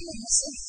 Deus.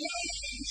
Yeah.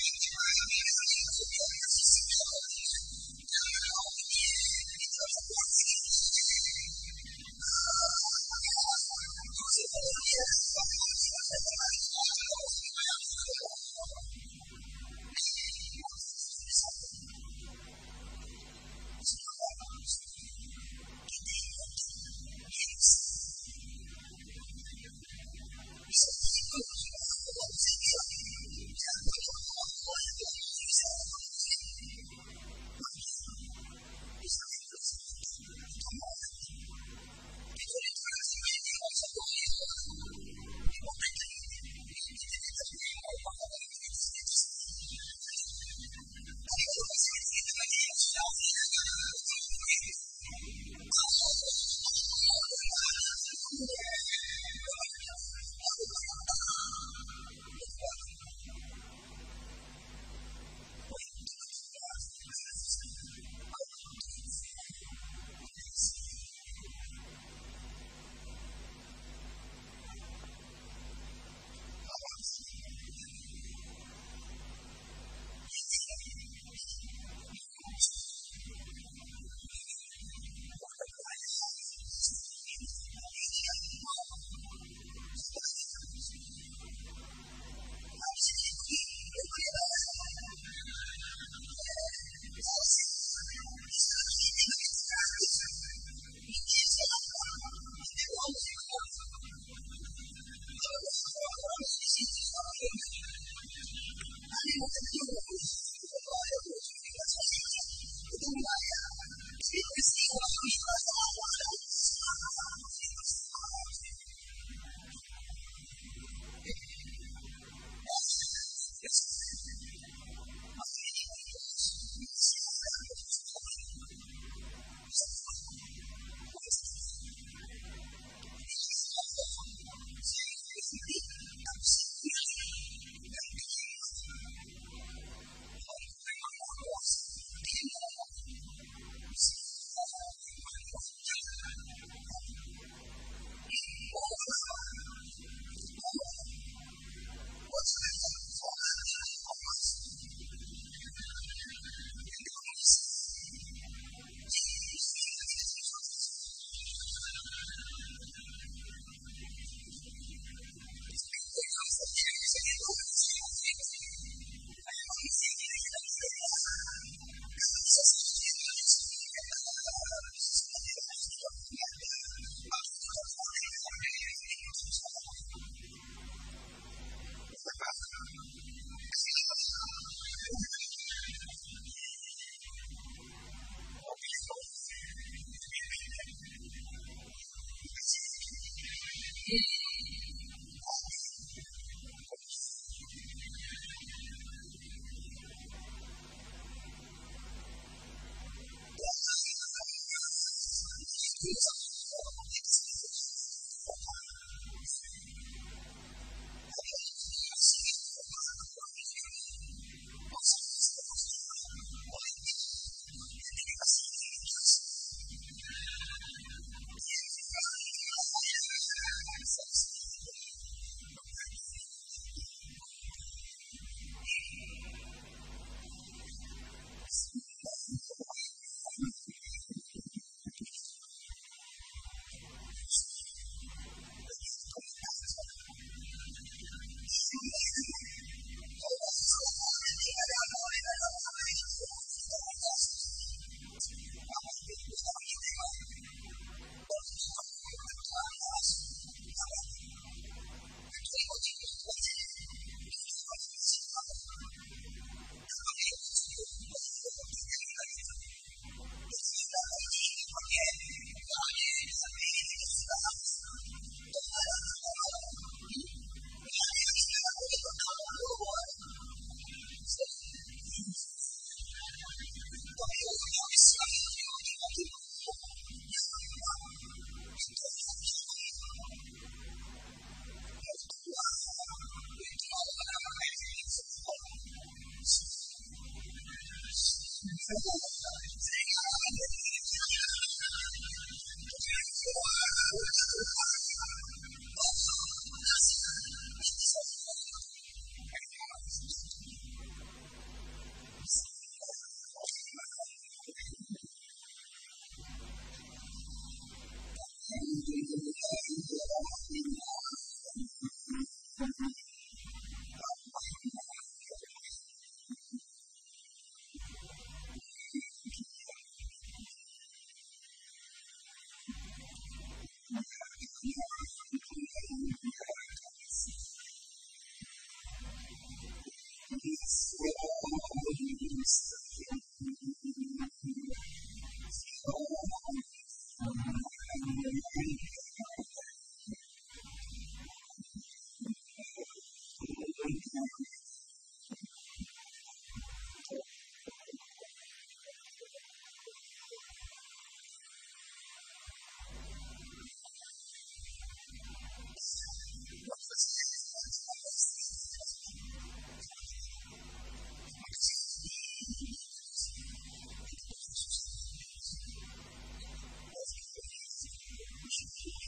Thank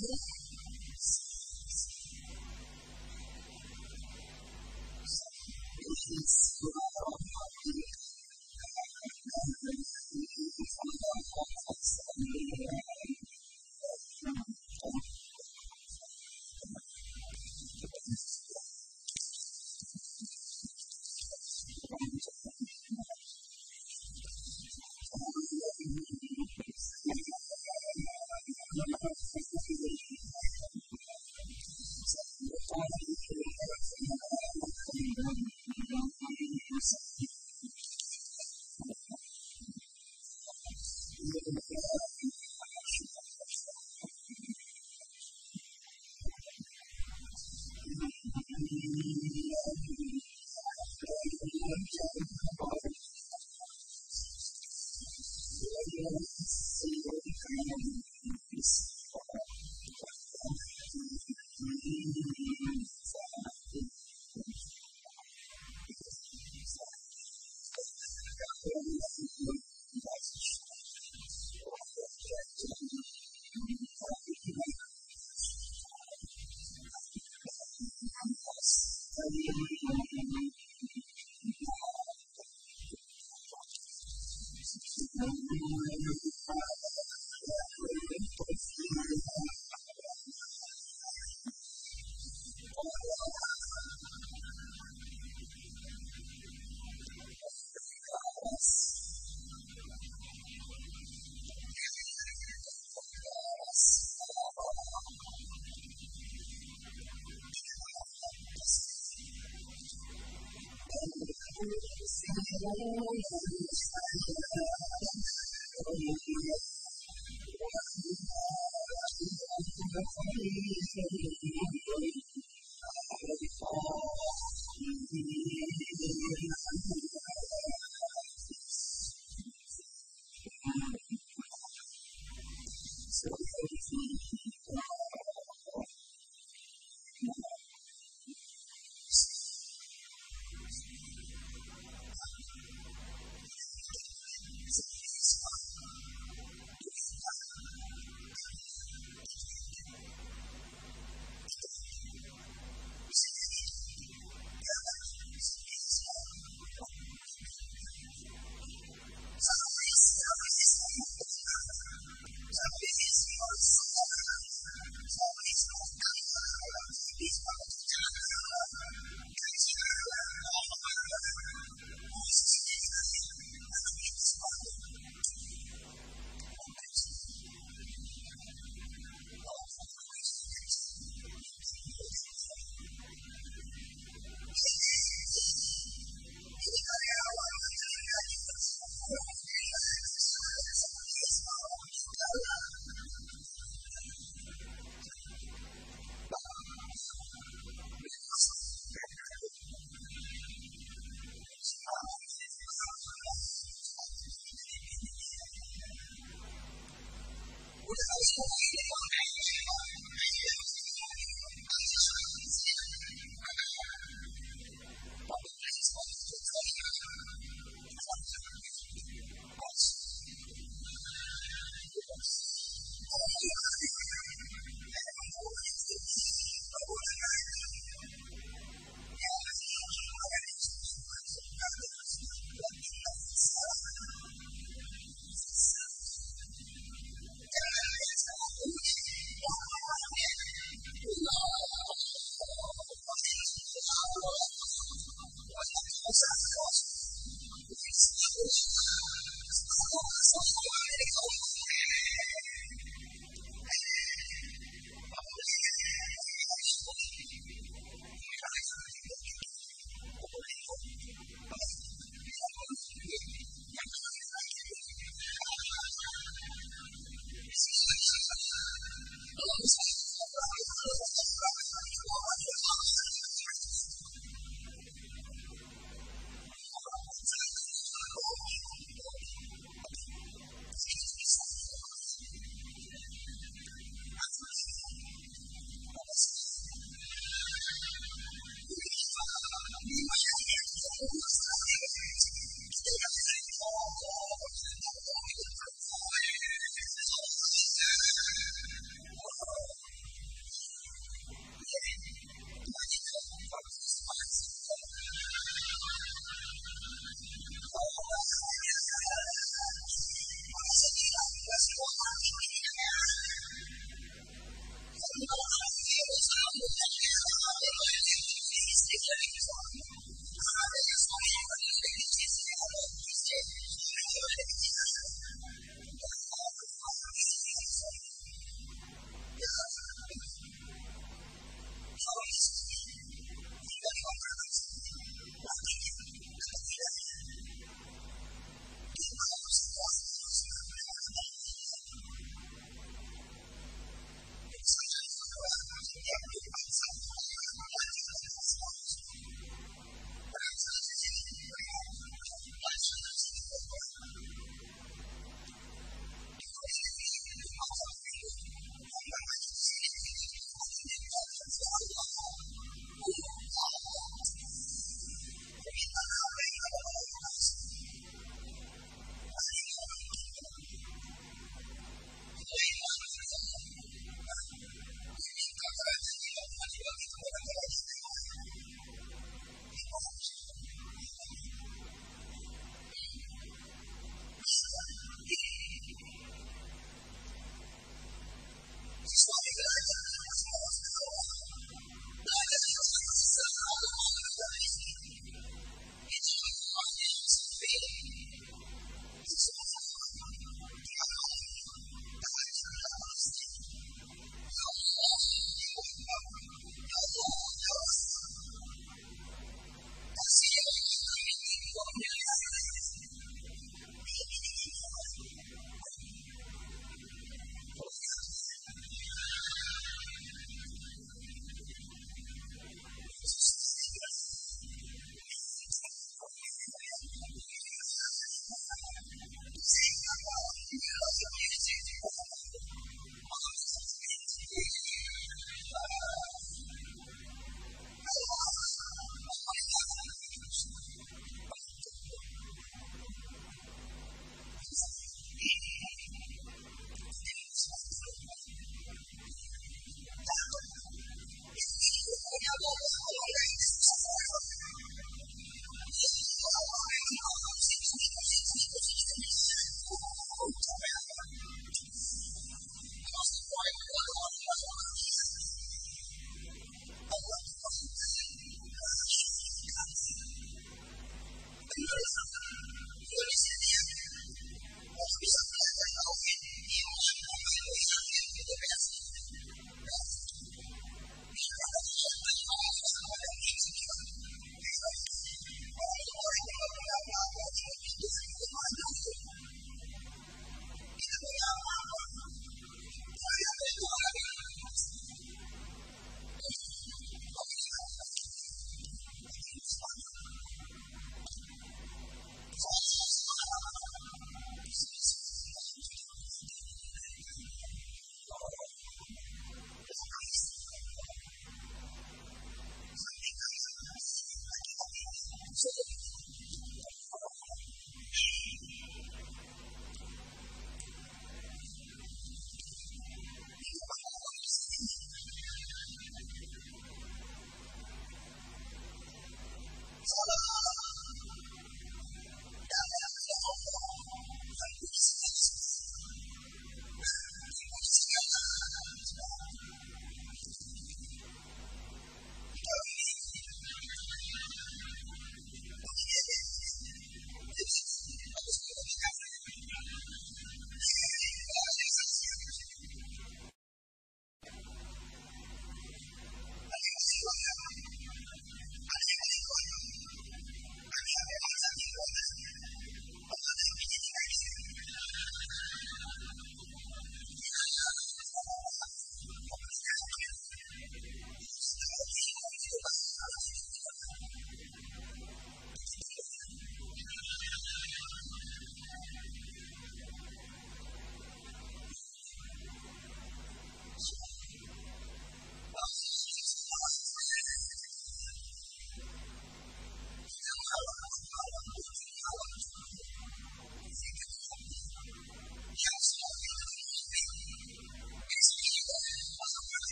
you.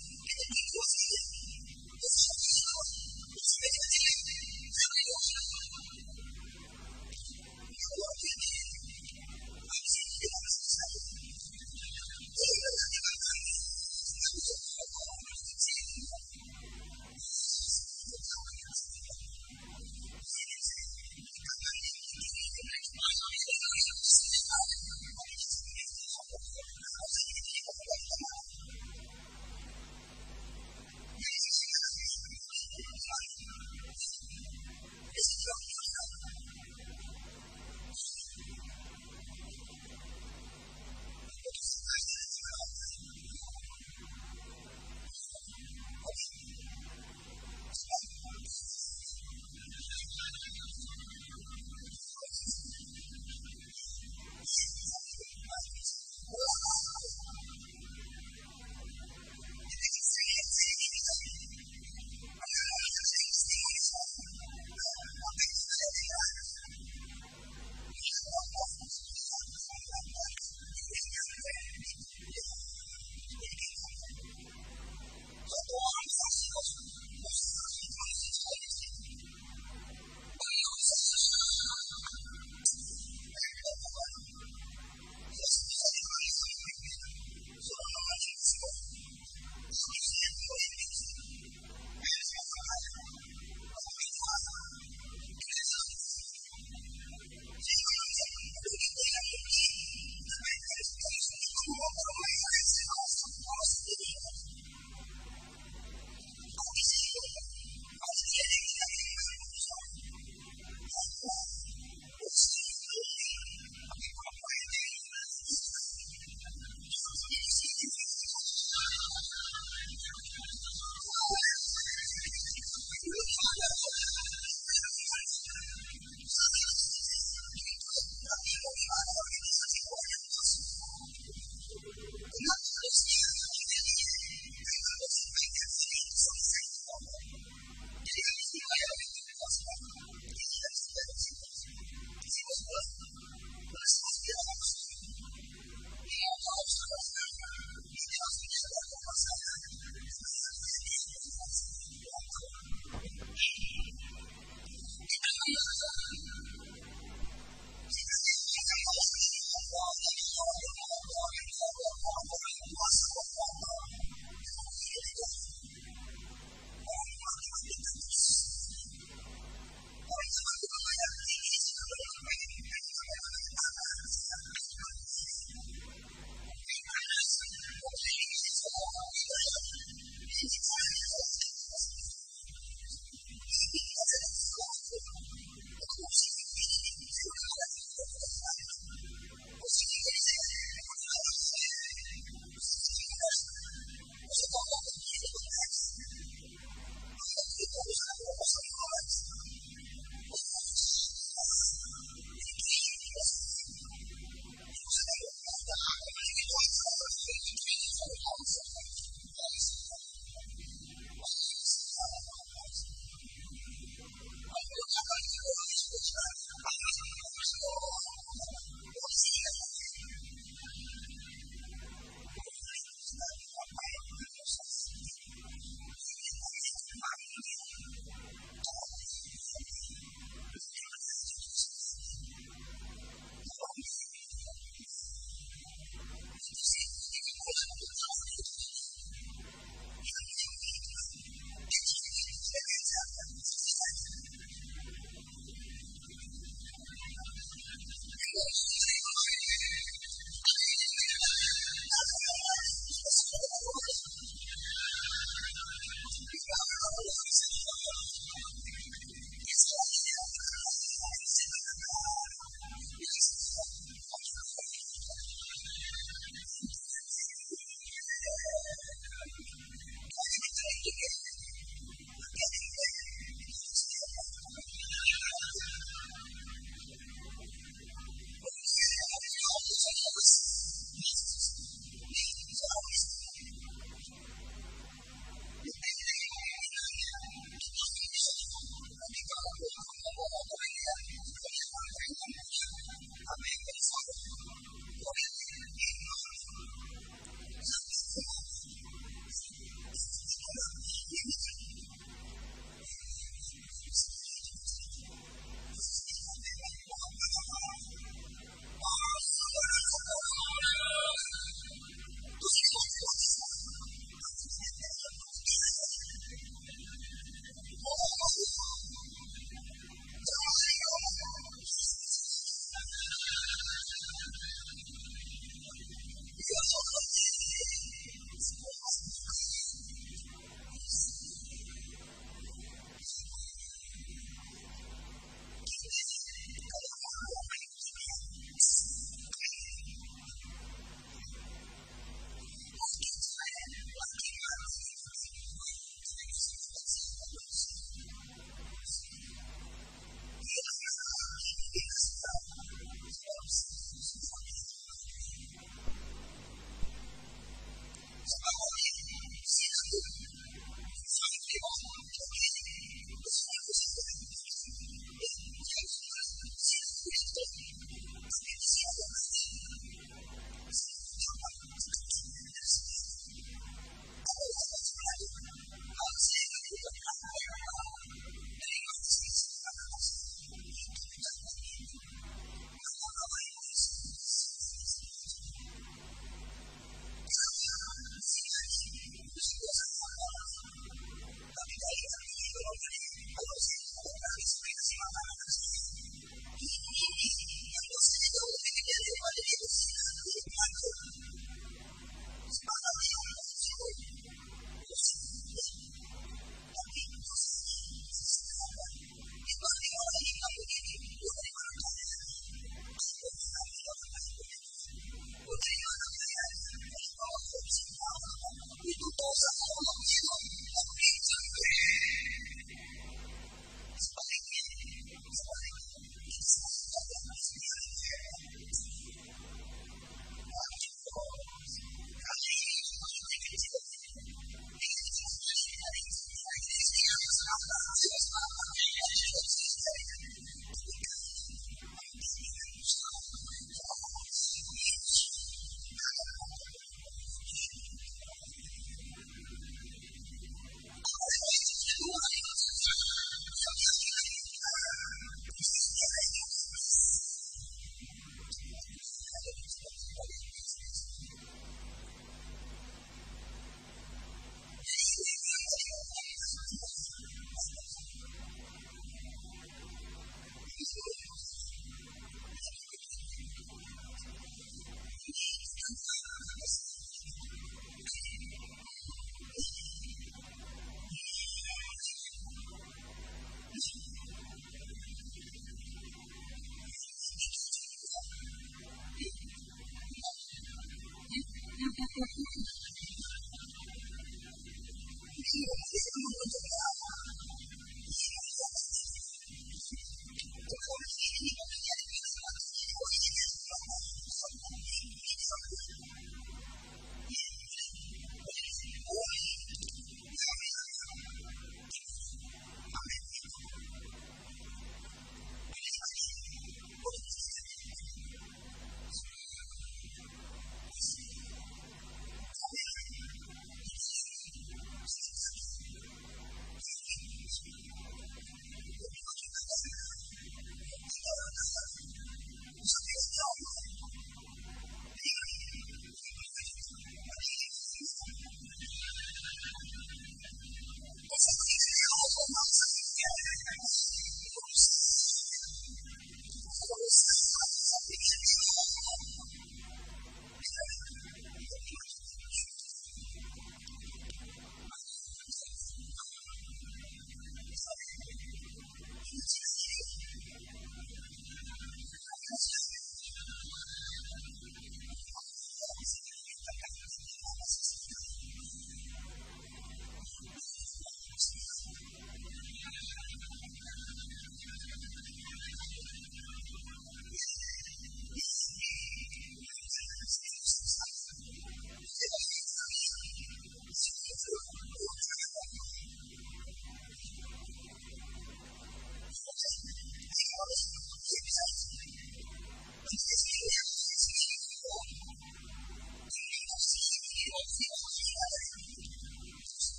And then because of it,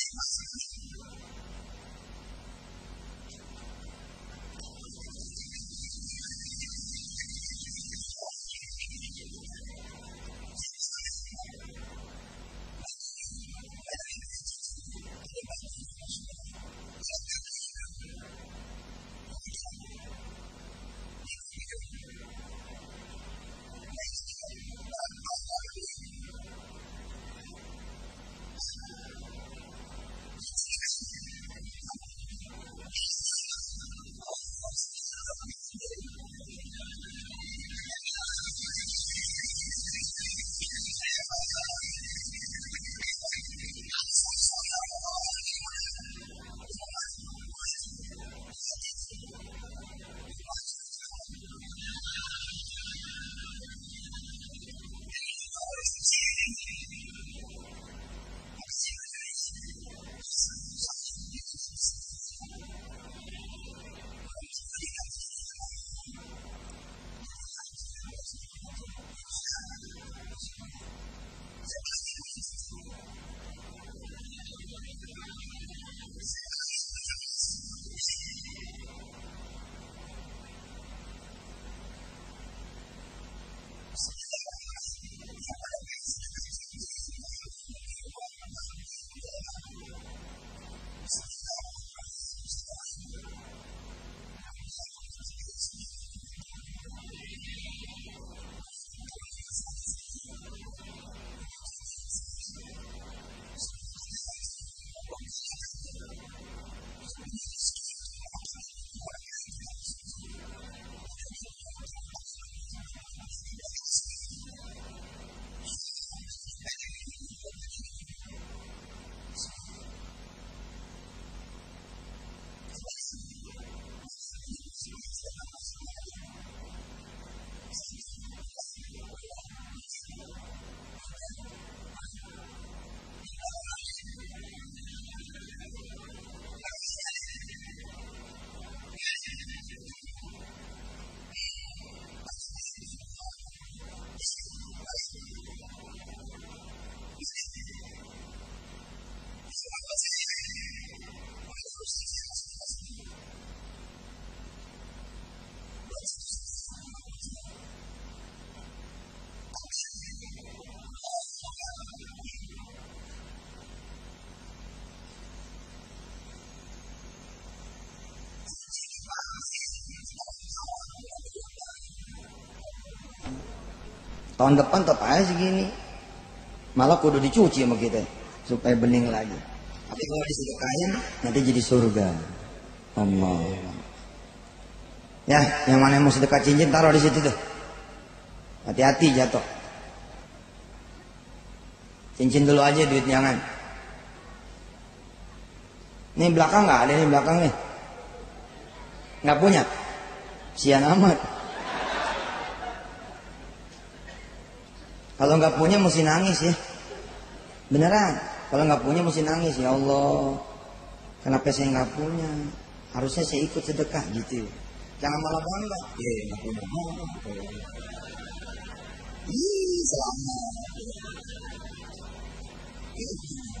ています。Tahun depan tetap aja segini. Malah kudu dicuci sama kita supaya bening lagi. Tapi kalau disedekahin nanti jadi surga. Allah. Ya, yang mana yang mau sedekah cincin taruh di situ tuh. Hati-hati jatuh. Cincin dulu aja duit jangan. Ini belakang nggak ada nih belakang nih. Nggak punya. Sian amat. Kalau nggak punya mesti nangis ya. Beneran. Kalau nggak punya mesti nangis ya Allah. Kenapa saya nggak punya? Harusnya saya ikut sedekah gitu. Jangan malah bangga. Eh nggak punya. Gitu. Selamat. Eh,